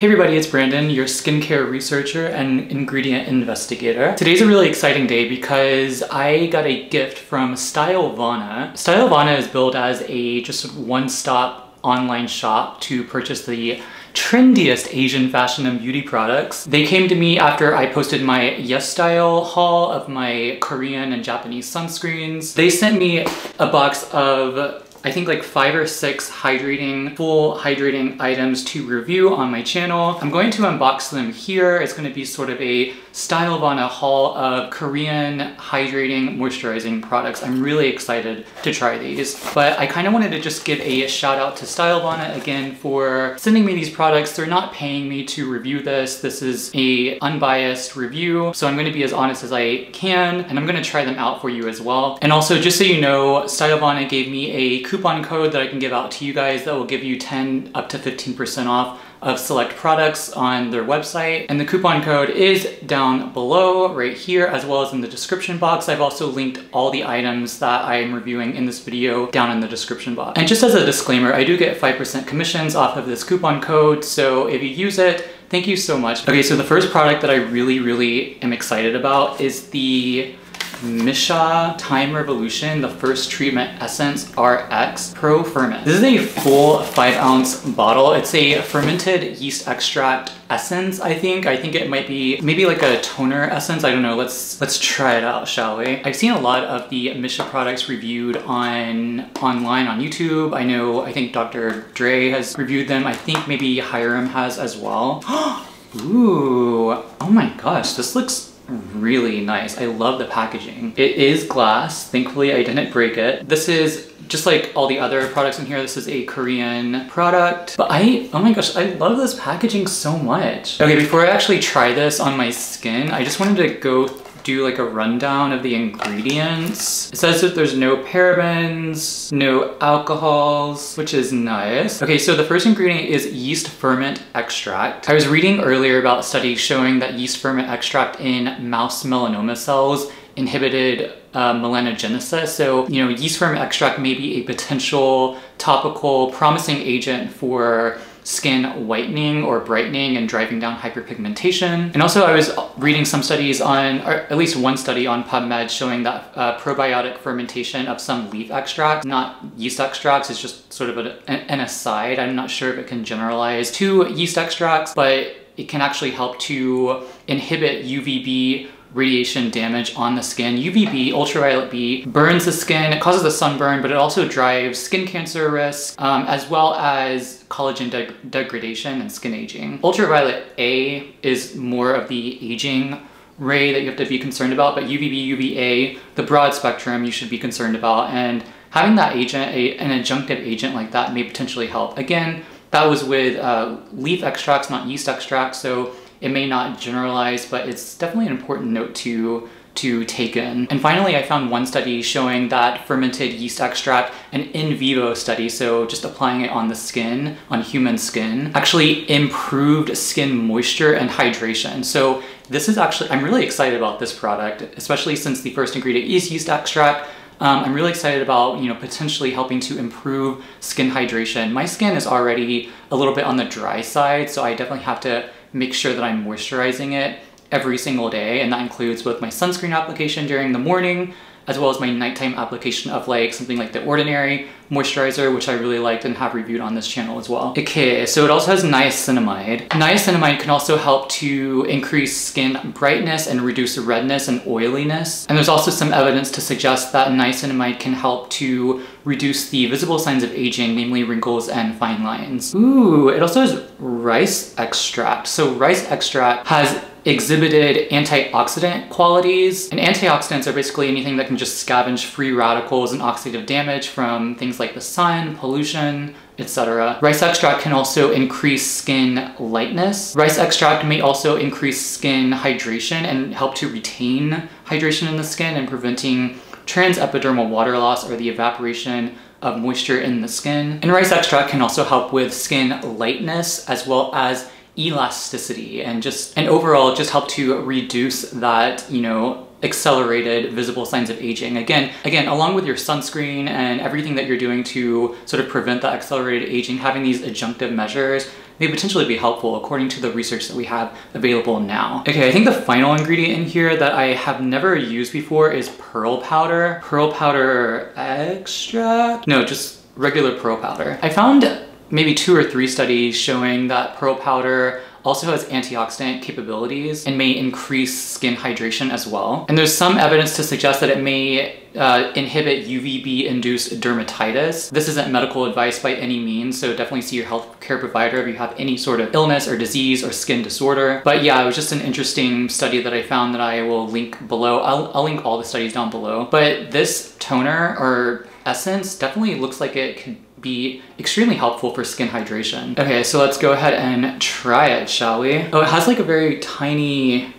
Hey everybody, it's Brandon, your skincare researcher and ingredient investigator. Today's a really exciting day because I got a gift from Stylevana. Stylevana is built as a just one-stop online shop to purchase the trendiest Asian fashion and beauty products. They came to me after I posted my Yes Style haul of my Korean and Japanese sunscreens. They sent me a box of I think like five or six hydrating, full hydrating items to review on my channel. I'm going to unbox them here. It's going to be sort of a Stylevana haul of Korean hydrating moisturizing products. I'm really excited to try these. But I kind of wanted to just give a shout out to Stylevana again for sending me these products. They're not paying me to review this. This is a unbiased review. So I'm going to be as honest as I can and I'm going to try them out for you as well. And also just so you know, Stylevana gave me a coupon code that I can give out to you guys that will give you 10 up to 15% off of select products on their website. And the coupon code is down below right here, as well as in the description box. I've also linked all the items that I am reviewing in this video down in the description box. And just as a disclaimer, I do get 5% commissions off of this coupon code. So if you use it, thank you so much. Okay, so the first product that I really, really am excited about is the Missha Time Revolution, the first treatment essence RX Pro Ferment. This is a full five ounce bottle. It's a fermented yeast extract essence, I think. I think it might be maybe like a toner essence. I don't know. Let's let's try it out, shall we? I've seen a lot of the Missha products reviewed on online on YouTube. I know, I think Dr. Dray has reviewed them. I think maybe Hyram has as well. Ooh, oh my gosh, this looks really nice. I love the packaging. It is glass. Thankfully, I didn't break it. This is just like all the other products in here, this is a Korean product. But I, oh my gosh, I love this packaging so much. Okay, before I actually try this on my skin, I just wanted to go do like a rundown of the ingredients. It says that there's no parabens, no alcohols, which is nice. Okay, so the first ingredient is yeast ferment extract. I was reading earlier about studies showing that yeast ferment extract in mouse melanoma cells inhibited uh, melanogenesis. So, you know, yeast ferment extract may be a potential topical promising agent for skin whitening or brightening and driving down hyperpigmentation. And also I was reading some studies on, or at least one study on PubMed showing that uh, probiotic fermentation of some leaf extracts, not yeast extracts, is just sort of a, an aside. I'm not sure if it can generalize to yeast extracts, but it can actually help to inhibit UVB radiation damage on the skin. UVB, ultraviolet B, burns the skin, it causes a sunburn, but it also drives skin cancer risk, um, as well as collagen de degradation and skin aging. Ultraviolet A is more of the aging ray that you have to be concerned about, but UVB, UVA, the broad spectrum you should be concerned about, and having that agent, a, an adjunctive agent like that may potentially help. Again, that was with uh, leaf extracts, not yeast extracts, so it may not generalize, but it's definitely an important note to to take in. And finally, I found one study showing that fermented yeast extract, an in vivo study, so just applying it on the skin, on human skin, actually improved skin moisture and hydration. So this is actually, I'm really excited about this product, especially since the first ingredient is yeast extract. Um, I'm really excited about, you know, potentially helping to improve skin hydration. My skin is already a little bit on the dry side, so I definitely have to make sure that I'm moisturizing it every single day and that includes both my sunscreen application during the morning as well as my nighttime application of like something like the Ordinary moisturizer, which I really liked and have reviewed on this channel as well. Okay, so it also has niacinamide. Niacinamide can also help to increase skin brightness and reduce redness and oiliness. And there's also some evidence to suggest that niacinamide can help to reduce the visible signs of aging, namely wrinkles and fine lines. Ooh, it also has rice extract. So rice extract has exhibited antioxidant qualities. And antioxidants are basically anything that can just scavenge free radicals and oxidative damage from things like the sun, pollution, etc. Rice extract can also increase skin lightness. Rice extract may also increase skin hydration and help to retain hydration in the skin and preventing transepidermal water loss or the evaporation of moisture in the skin. And rice extract can also help with skin lightness as well as elasticity and just and overall just help to reduce that you know accelerated visible signs of aging again again along with your sunscreen and everything that you're doing to sort of prevent that accelerated aging having these adjunctive measures may potentially be helpful according to the research that we have available now. Okay, I think the final ingredient in here that I have never used before is pearl powder. Pearl powder extract? No, just regular pearl powder. I found maybe two or three studies showing that pearl powder also has antioxidant capabilities and may increase skin hydration as well. And there's some evidence to suggest that it may uh, inhibit UVB-induced dermatitis. This isn't medical advice by any means, so definitely see your healthcare provider if you have any sort of illness or disease or skin disorder. But yeah, it was just an interesting study that I found that I will link below. I'll, I'll link all the studies down below. But this toner or essence definitely looks like it could be extremely helpful for skin hydration. Okay, so let's go ahead and try it, shall we? Oh, it has like a very tiny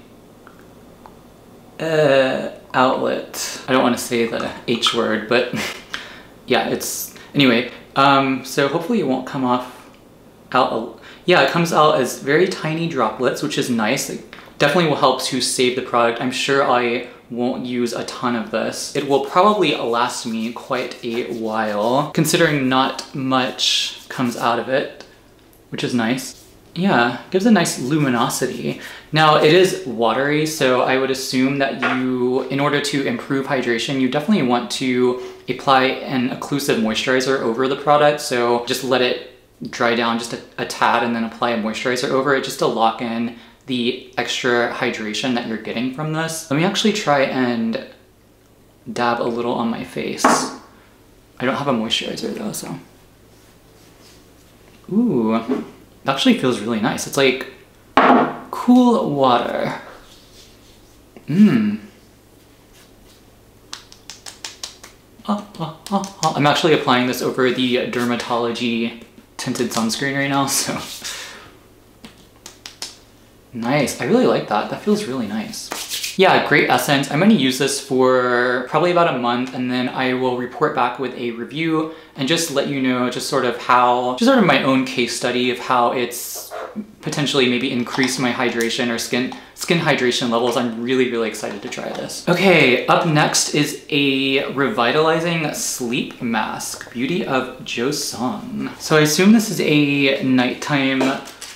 uh, outlet. I don't want to say the H word, but yeah, it's, anyway. Um, so hopefully it won't come off out, yeah, it comes out as very tiny droplets, which is nice. Definitely will help to save the product. I'm sure I won't use a ton of this. It will probably last me quite a while, considering not much comes out of it, which is nice. Yeah, gives a nice luminosity. Now it is watery, so I would assume that you, in order to improve hydration, you definitely want to apply an occlusive moisturizer over the product. So just let it dry down just a, a tad and then apply a moisturizer over it just to lock in the extra hydration that you're getting from this. Let me actually try and dab a little on my face. I don't have a moisturizer though, so. Ooh, it actually feels really nice. It's like cool water. Mmm. Oh, oh, oh, I'm actually applying this over the Dermatology tinted sunscreen right now, so Nice, I really like that. That feels really nice. Yeah, great essence. I'm gonna use this for probably about a month and then I will report back with a review and just let you know just sort of how, just sort of my own case study of how it's potentially maybe increased my hydration or skin skin hydration levels. I'm really, really excited to try this. Okay, up next is a revitalizing sleep mask, Beauty of Joseon. So I assume this is a nighttime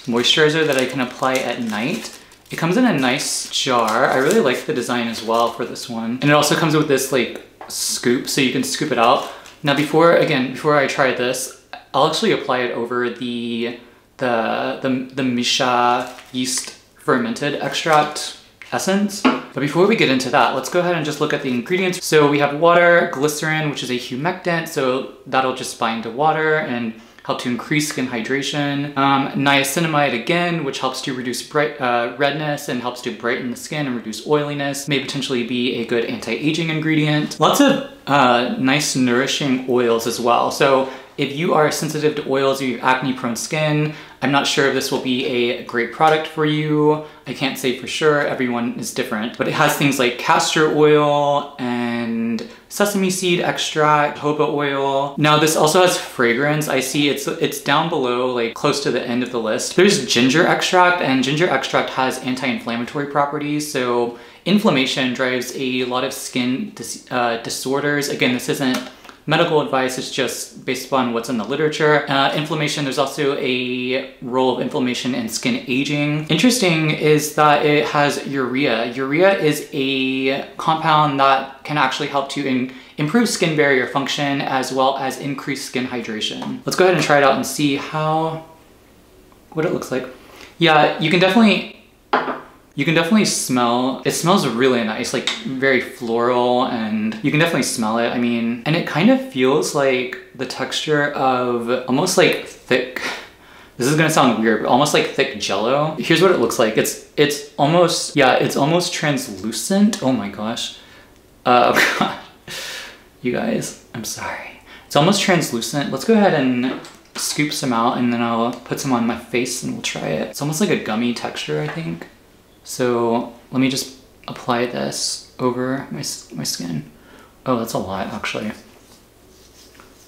moisturizer that I can apply at night. It comes in a nice jar. I really like the design as well for this one. And it also comes with this like scoop so you can scoop it out. Now before, again, before I try this, I'll actually apply it over the, the, the, the Missha yeast fermented extract essence. But before we get into that, let's go ahead and just look at the ingredients. So we have water, glycerin, which is a humectant, so that'll just bind to water and help to increase skin hydration. Um, niacinamide again, which helps to reduce bright, uh, redness and helps to brighten the skin and reduce oiliness. May potentially be a good anti-aging ingredient. Lots of uh, nice nourishing oils as well. So if you are sensitive to oils or you have acne prone skin, I'm not sure if this will be a great product for you. I can't say for sure, everyone is different, but it has things like castor oil and sesame seed extract, jojoba oil. Now this also has fragrance. I see it's it's down below, like close to the end of the list. There's ginger extract and ginger extract has anti-inflammatory properties. So inflammation drives a lot of skin dis uh, disorders. Again, this isn't medical advice is just based upon what's in the literature. Uh, inflammation, there's also a role of inflammation in skin aging. Interesting is that it has urea. Urea is a compound that can actually help to improve skin barrier function as well as increase skin hydration. Let's go ahead and try it out and see how, what it looks like. Yeah, you can definitely you can definitely smell, it smells really nice, like very floral and you can definitely smell it. I mean, and it kind of feels like the texture of almost like thick, this is gonna sound weird, but almost like thick jello. Here's what it looks like. It's it's almost, yeah, it's almost translucent. Oh my gosh. Uh, oh God. You guys, I'm sorry. It's almost translucent. Let's go ahead and scoop some out and then I'll put some on my face and we'll try it. It's almost like a gummy texture, I think. So let me just apply this over my, my skin. Oh, that's a lot actually.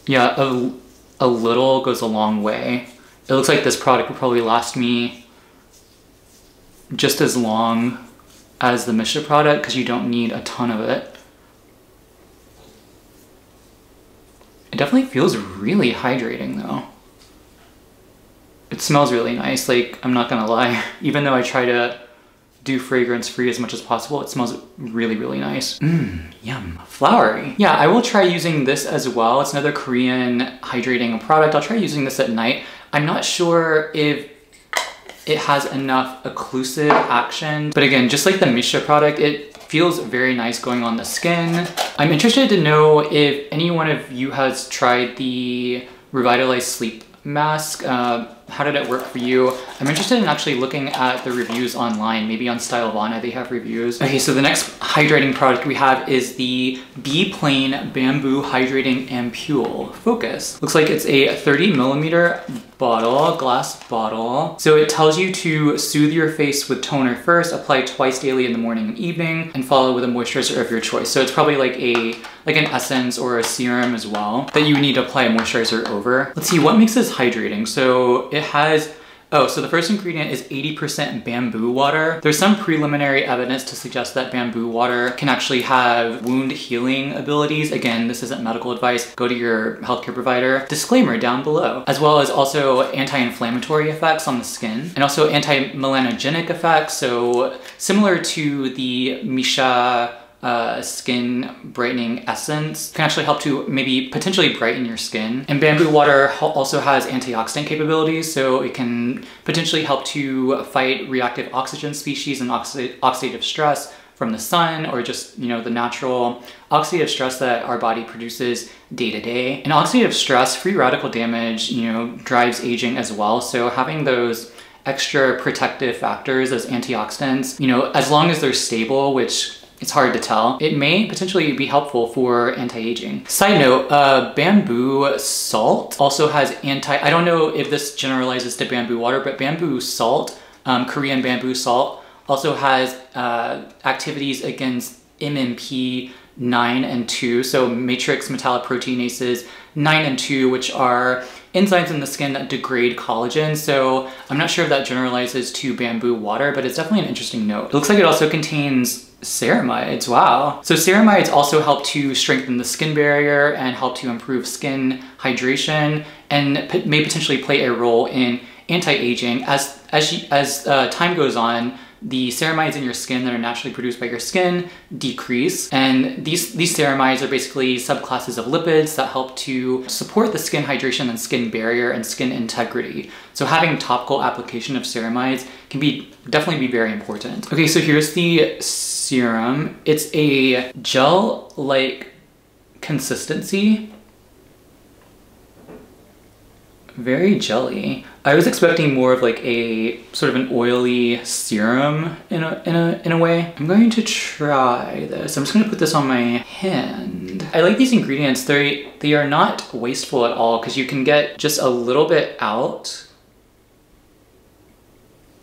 Yeah, a, a little goes a long way. It looks like this product will probably last me just as long as the Missha product because you don't need a ton of it. It definitely feels really hydrating though. It smells really nice, like I'm not gonna lie. Even though I try to do fragrance free as much as possible, it smells really, really nice. Mmm, yum, flowery. Yeah, I will try using this as well. It's another Korean hydrating product. I'll try using this at night. I'm not sure if it has enough occlusive action, but again, just like the Missha product, it feels very nice going on the skin. I'm interested to know if any one of you has tried the Revitalize Sleep mask. Uh, how did it work for you? I'm interested in actually looking at the reviews online. Maybe on Stylevana they have reviews. Okay, so the next hydrating product we have is the Be-Plain Bamboo Hydrating Ampule Focus. Looks like it's a 30 millimeter bottle, glass bottle. So it tells you to soothe your face with toner first, apply twice daily in the morning and evening, and follow with a moisturizer of your choice. So it's probably like a like an essence or a serum as well that you need to apply a moisturizer over. Let's see, what makes this hydrating? So it has Oh, so the first ingredient is 80% bamboo water. There's some preliminary evidence to suggest that bamboo water can actually have wound healing abilities. Again, this isn't medical advice. Go to your healthcare provider. Disclaimer down below. As well as also anti-inflammatory effects on the skin and also anti-melanogenic effects. So similar to the Missha uh, skin brightening essence can actually help to maybe potentially brighten your skin. And bamboo water also has antioxidant capabilities, so it can potentially help to fight reactive oxygen species and oxi oxidative stress from the sun or just, you know, the natural oxidative stress that our body produces day to day. And oxidative stress, free radical damage, you know, drives aging as well. So having those extra protective factors as antioxidants, you know, as long as they're stable, which it's hard to tell. It may potentially be helpful for anti-aging. Side note, uh, bamboo salt also has anti, I don't know if this generalizes to bamboo water, but bamboo salt, um, Korean bamboo salt, also has uh, activities against MMP 9 and 2, so matrix metalloproteinases 9 and 2, which are enzymes in the skin that degrade collagen. So I'm not sure if that generalizes to bamboo water, but it's definitely an interesting note. It looks like it also contains ceramides, wow. So ceramides also help to strengthen the skin barrier and help to improve skin hydration and may potentially play a role in anti-aging. As, as, as uh, time goes on, the ceramides in your skin that are naturally produced by your skin decrease. And these, these ceramides are basically subclasses of lipids that help to support the skin hydration and skin barrier and skin integrity. So having topical application of ceramides can be definitely be very important. Okay, so here's the serum. It's a gel-like consistency very jelly. I was expecting more of like a sort of an oily serum in a, in a, in a way. I'm going to try this. I'm just gonna put this on my hand. I like these ingredients. They, they are not wasteful at all because you can get just a little bit out.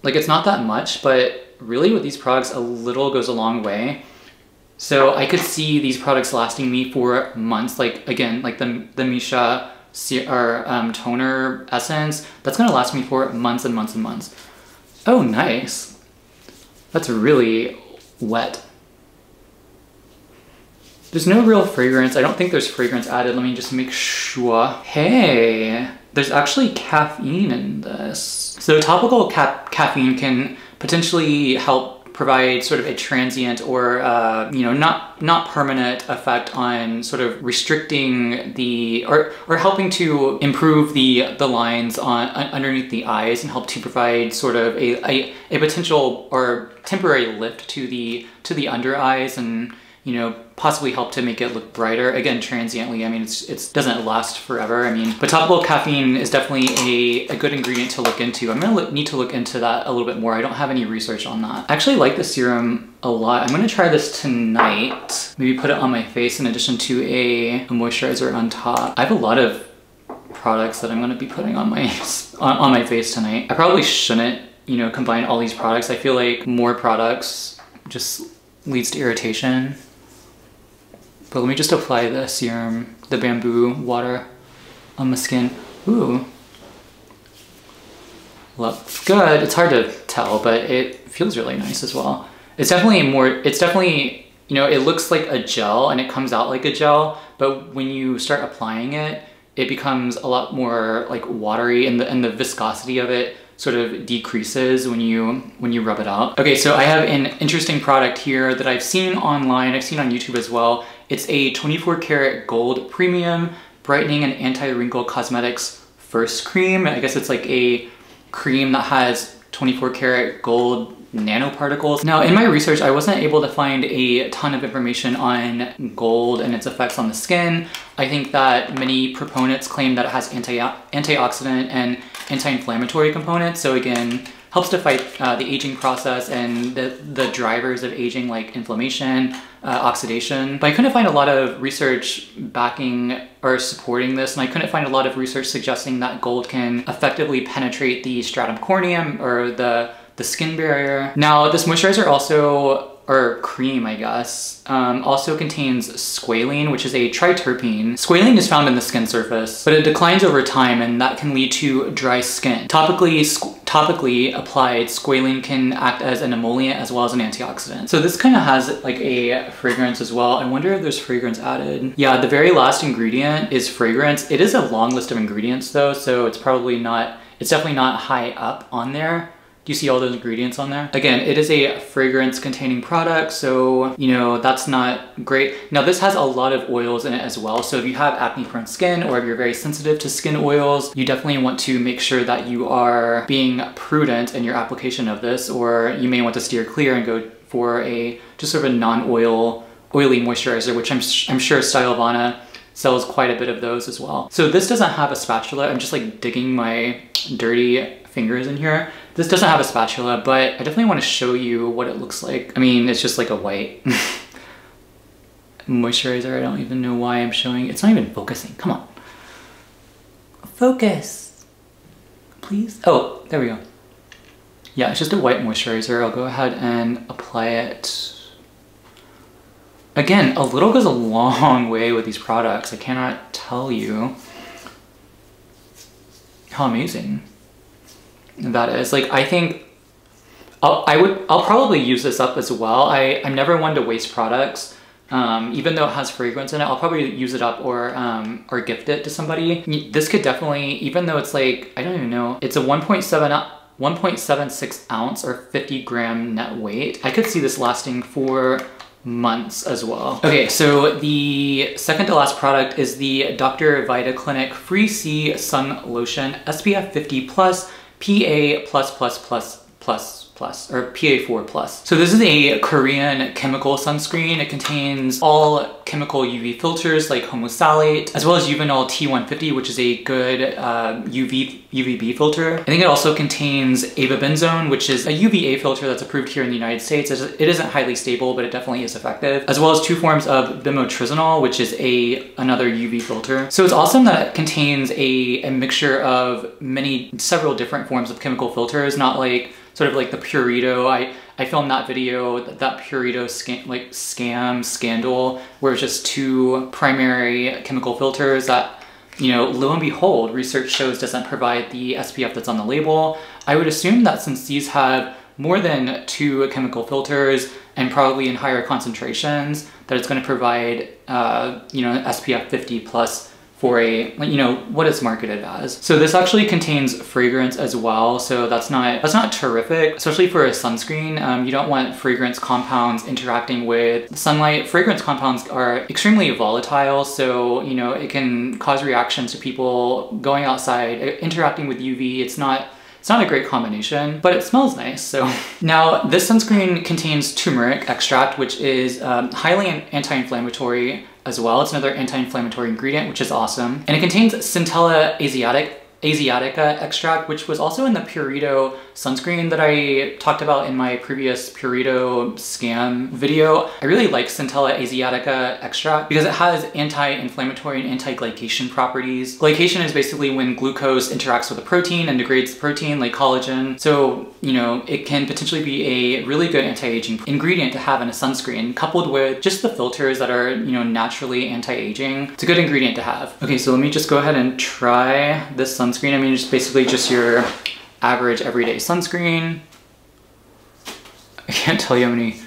Like it's not that much, but really with these products, a little goes a long way. So I could see these products lasting me for months. Like again, like the, the Missha or um, toner essence, that's gonna last me for months and months and months. Oh, nice. That's really wet. There's no real fragrance. I don't think there's fragrance added. Let me just make sure. Hey, there's actually caffeine in this. So topical ca caffeine can potentially help provide sort of a transient or uh, you know not not permanent effect on sort of restricting the or or helping to improve the the lines on underneath the eyes and help to provide sort of a, a, a potential or temporary lift to the to the under eyes and you know, possibly help to make it look brighter. Again, transiently, I mean, it's, it doesn't last forever. I mean, but topical caffeine is definitely a, a good ingredient to look into. I'm gonna need to look into that a little bit more. I don't have any research on that. I actually like the serum a lot. I'm gonna try this tonight. Maybe put it on my face in addition to a, a moisturizer on top. I have a lot of products that I'm gonna be putting on my, on, on my face tonight. I probably shouldn't, you know, combine all these products. I feel like more products just leads to irritation. But let me just apply the serum, the bamboo water on my skin. Ooh. Looks good. It's hard to tell, but it feels really nice as well. It's definitely more, it's definitely, you know, it looks like a gel and it comes out like a gel, but when you start applying it, it becomes a lot more like watery and the, and the viscosity of it sort of decreases when you when you rub it out. Okay, so I have an interesting product here that I've seen online, I've seen on YouTube as well. It's a 24 karat gold premium brightening and anti-wrinkle cosmetics first cream. I guess it's like a cream that has 24 karat gold nanoparticles. Now in my research, I wasn't able to find a ton of information on gold and its effects on the skin. I think that many proponents claim that it has anti antioxidant and anti-inflammatory components. So again, helps to fight uh, the aging process and the, the drivers of aging like inflammation, uh, oxidation. But I couldn't find a lot of research backing or supporting this, and I couldn't find a lot of research suggesting that gold can effectively penetrate the stratum corneum or the the skin barrier. Now, this moisturizer also or cream, I guess, um, also contains squalene, which is a triterpene. Squalene is found in the skin surface, but it declines over time and that can lead to dry skin. Topically, topically applied, squalene can act as an emollient as well as an antioxidant. So this kind of has like a fragrance as well. I wonder if there's fragrance added. Yeah, the very last ingredient is fragrance. It is a long list of ingredients though, so it's probably not, it's definitely not high up on there. Do you see all those ingredients on there? Again, it is a fragrance containing product, so you know, that's not great. Now this has a lot of oils in it as well. So if you have acne prone skin or if you're very sensitive to skin oils, you definitely want to make sure that you are being prudent in your application of this, or you may want to steer clear and go for a just sort of a non-oil oily moisturizer, which I'm, I'm sure Stylevana sells quite a bit of those as well. So this doesn't have a spatula. I'm just like digging my dirty fingers in here. This doesn't have a spatula, but I definitely want to show you what it looks like. I mean, it's just like a white moisturizer. I don't even know why I'm showing. It's not even focusing. Come on. Focus. Please. Oh, there we go. Yeah, it's just a white moisturizer. I'll go ahead and apply it. Again, a little goes a long way with these products. I cannot tell you how amazing that is. Like, I think I'll, I would, I'll probably use this up as well. I, I'm never one to waste products. Um, even though it has fragrance in it, I'll probably use it up or um, or gift it to somebody. This could definitely, even though it's like, I don't even know, it's a 1.7 1.76 ounce or 50 gram net weight. I could see this lasting for months as well. Okay, so the second to last product is the Dr. Vita Clinic Free C Sun Lotion SPF 50 plus PA+++++, plus, or PA4 plus. So this is a Korean chemical sunscreen. It contains all chemical UV filters like homosalate, as well as Uvinul T150, which is a good uh, UV UVB filter. I think it also contains avobenzone, which is a UVA filter that's approved here in the United States. It isn't highly stable, but it definitely is effective, as well as two forms of bemotrizinol, which is a another UV filter. So it's awesome that it contains a, a mixture of many, several different forms of chemical filters, not like sort of like the Purito. I, I filmed that video, that Purito scam, like scam scandal, where it's just two primary chemical filters that, you know, lo and behold, research shows doesn't provide the SPF that's on the label. I would assume that since these have more than two chemical filters and probably in higher concentrations, that it's going to provide, uh, you know, SPF 50 plus for a, you know, what it's marketed as. So this actually contains fragrance as well. So that's not, that's not terrific, especially for a sunscreen. Um, you don't want fragrance compounds interacting with sunlight. Fragrance compounds are extremely volatile. So, you know, it can cause reactions to people going outside, interacting with UV. It's not, it's not a great combination, but it smells nice, so. Now, this sunscreen contains turmeric extract, which is um, highly anti-inflammatory, as well. It's another anti-inflammatory ingredient, which is awesome. And it contains Centella asiatic Asiatica extract, which was also in the Purito sunscreen that I talked about in my previous Purito scam video. I really like Centella Asiatica extract because it has anti-inflammatory and anti-glycation properties. Glycation is basically when glucose interacts with a protein and degrades the protein like collagen. So, you know, it can potentially be a really good anti-aging ingredient to have in a sunscreen coupled with just the filters that are, you know, naturally anti-aging. It's a good ingredient to have. Okay, so let me just go ahead and try this sunscreen. I mean, it's basically just your average everyday sunscreen. I can't tell you how many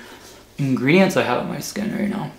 ingredients I have on my skin right now.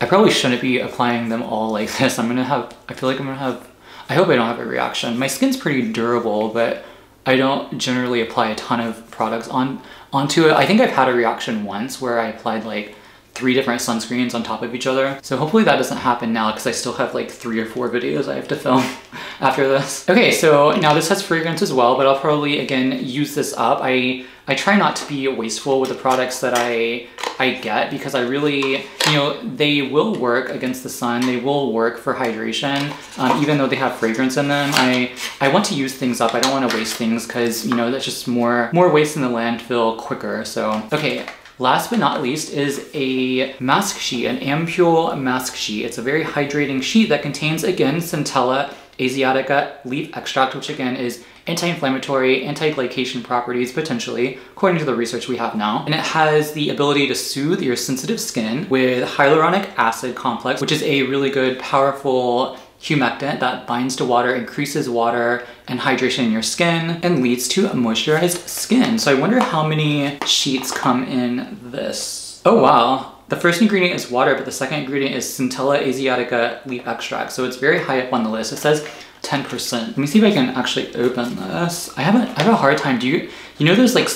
I probably shouldn't be applying them all like this. I'm gonna have, I feel like I'm gonna have, I hope I don't have a reaction. My skin's pretty durable, but I don't generally apply a ton of products on onto it. I think I've had a reaction once where I applied like three different sunscreens on top of each other. So hopefully that doesn't happen now because I still have like three or four videos I have to film after this. Okay, so now this has fragrance as well, but I'll probably, again, use this up. I, I try not to be wasteful with the products that I, I get because I really, you know, they will work against the sun. They will work for hydration, um, even though they have fragrance in them. I, I want to use things up. I don't want to waste things because, you know, that's just more, more waste in the landfill quicker. So, okay, Last but not least is a mask sheet, an ampule mask sheet. It's a very hydrating sheet that contains, again, Centella asiatica leaf extract, which again is anti-inflammatory, anti-glycation properties, potentially, according to the research we have now. And it has the ability to soothe your sensitive skin with hyaluronic acid complex, which is a really good, powerful humectant that binds to water, increases water and hydration in your skin, and leads to a moisturized skin. So I wonder how many sheets come in this. Oh wow, the first ingredient is water, but the second ingredient is Centella asiatica leaf extract. So it's very high up on the list. It says 10%. Let me see if I can actually open this. I haven't, I have a hard time. Do you, you know there's like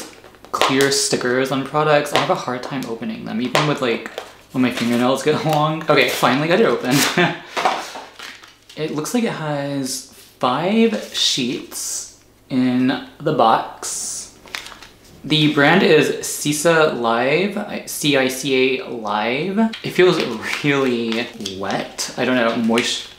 clear stickers on products? I have a hard time opening them, even with like when my fingernails get long. Okay, finally got it open. It looks like it has five sheets in the box. The brand is Cica Live, C-I-C-A Live. It feels really wet. I don't know, moist.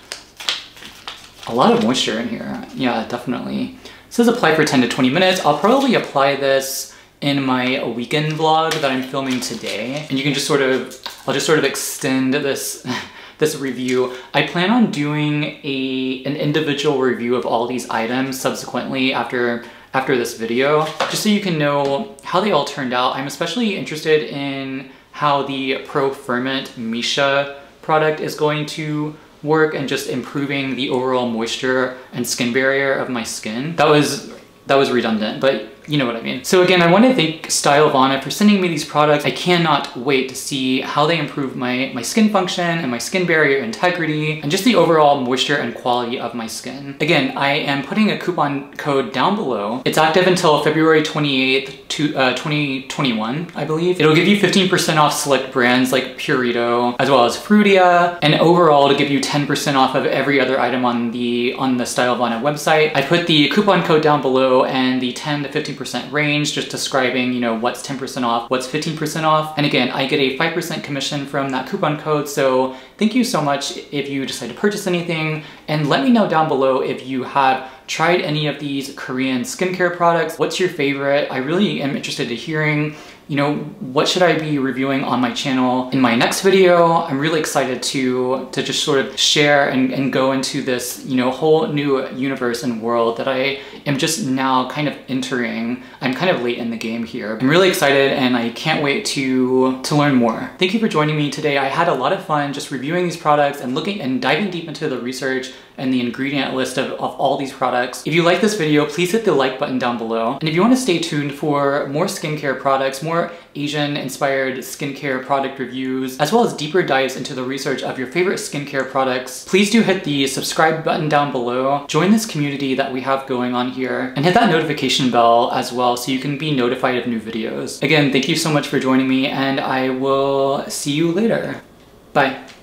A lot of moisture in here. Yeah, definitely. It says apply for 10 to 20 minutes. I'll probably apply this in my weekend vlog that I'm filming today. And you can just sort of, I'll just sort of extend this this review. I plan on doing a an individual review of all these items subsequently after after this video, just so you can know how they all turned out. I'm especially interested in how the Pro Ferment Missha product is going to work and just improving the overall moisture and skin barrier of my skin. That was that was redundant, but you know what I mean. So again, I want to thank Stylevana for sending me these products. I cannot wait to see how they improve my, my skin function and my skin barrier integrity and just the overall moisture and quality of my skin. Again, I am putting a coupon code down below. It's active until February 28th, to, uh, 2021, I believe. It'll give you 15% off select brands like Purito, as well as Frudia, and overall to give you 10% off of every other item on the on the Stylevana website. I put the coupon code down below and the 10 to 15 15% range, just describing, you know, what's 10% off, what's 15% off. And again, I get a 5% commission from that coupon code. So thank you so much if you decide to purchase anything. And let me know down below if you have tried any of these Korean skincare products. What's your favorite? I really am interested to hearing you know, what should I be reviewing on my channel in my next video? I'm really excited to, to just sort of share and, and go into this, you know, whole new universe and world that I am just now kind of entering. I'm kind of late in the game here. I'm really excited and I can't wait to, to learn more. Thank you for joining me today. I had a lot of fun just reviewing these products and looking and diving deep into the research and the ingredient list of, of all these products. If you like this video, please hit the like button down below. And if you want to stay tuned for more skincare products, more Asian inspired skincare product reviews, as well as deeper dives into the research of your favorite skincare products, please do hit the subscribe button down below. Join this community that we have going on here and hit that notification bell as well so you can be notified of new videos. Again, thank you so much for joining me and I will see you later. Bye.